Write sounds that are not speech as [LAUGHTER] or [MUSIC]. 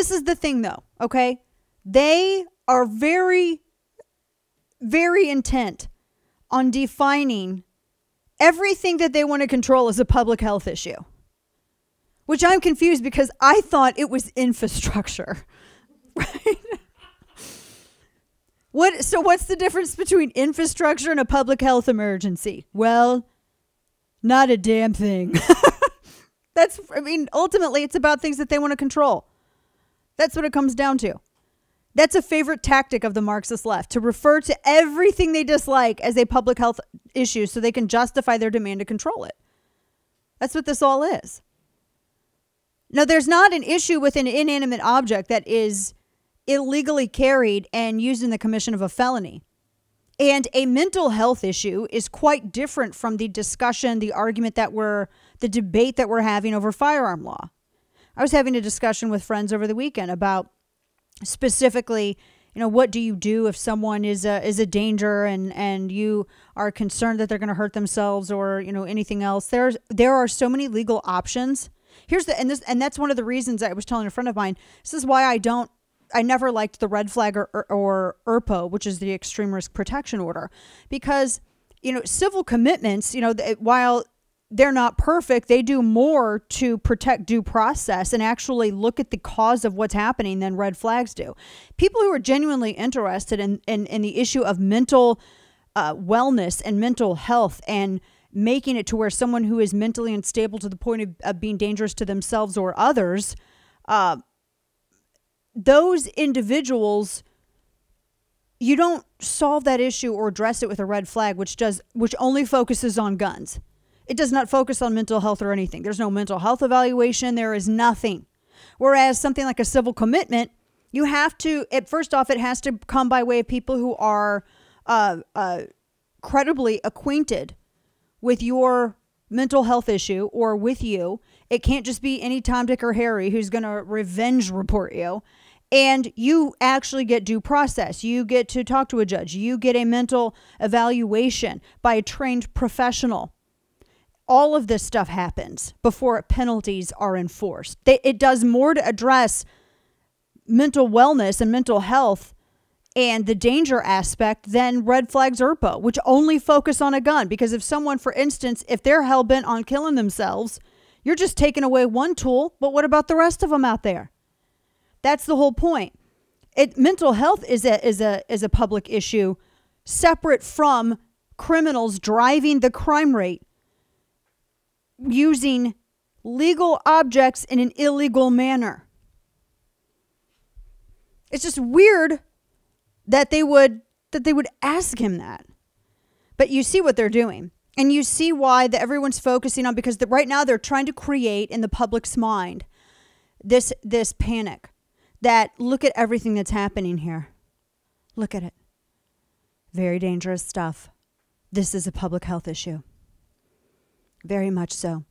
This is the thing, though, okay? They are very, very intent on defining everything that they want to control as a public health issue, which I'm confused because I thought it was infrastructure, [LAUGHS] right? What so what's the difference between infrastructure and a public health emergency? Well, not a damn thing. [LAUGHS] That's I mean, ultimately it's about things that they want to control. That's what it comes down to. That's a favorite tactic of the Marxist left to refer to everything they dislike as a public health issue so they can justify their demand to control it. That's what this all is. Now, there's not an issue with an inanimate object that is illegally carried and used in the commission of a felony. And a mental health issue is quite different from the discussion, the argument that we're, the debate that we're having over firearm law. I was having a discussion with friends over the weekend about specifically, you know, what do you do if someone is a is a danger and and you are concerned that they're going to hurt themselves or you know anything else? There's there are so many legal options. Here's the and this and that's one of the reasons I was telling a friend of mine. This is why I don't I never liked the red flag or, or, or ERPO, which is the extreme risk protection order, because you know civil commitments. You know, while they're not perfect, they do more to protect due process and actually look at the cause of what's happening than red flags do. People who are genuinely interested in in, in the issue of mental uh, wellness and mental health and making it to where someone who is mentally unstable to the point of, of being dangerous to themselves or others. Uh, those individuals you don't solve that issue or address it with a red flag which does which only focuses on guns it does not focus on mental health or anything there's no mental health evaluation there is nothing whereas something like a civil commitment you have to it first off it has to come by way of people who are uh, uh, credibly acquainted with your mental health issue or with you it can't just be any tom dick or harry who's going to revenge report you and you actually get due process. You get to talk to a judge. You get a mental evaluation by a trained professional. All of this stuff happens before penalties are enforced. It does more to address mental wellness and mental health and the danger aspect than red flags ERPO, which only focus on a gun. Because if someone, for instance, if they're hell bent on killing themselves, you're just taking away one tool, but what about the rest of them out there? That's the whole point. It mental health is a is a is a public issue separate from criminals driving the crime rate using legal objects in an illegal manner. It's just weird that they would that they would ask him that. But you see what they're doing. And you see why that everyone's focusing on because the, right now they're trying to create in the public's mind this this panic that look at everything that's happening here. Look at it. Very dangerous stuff. This is a public health issue. Very much so.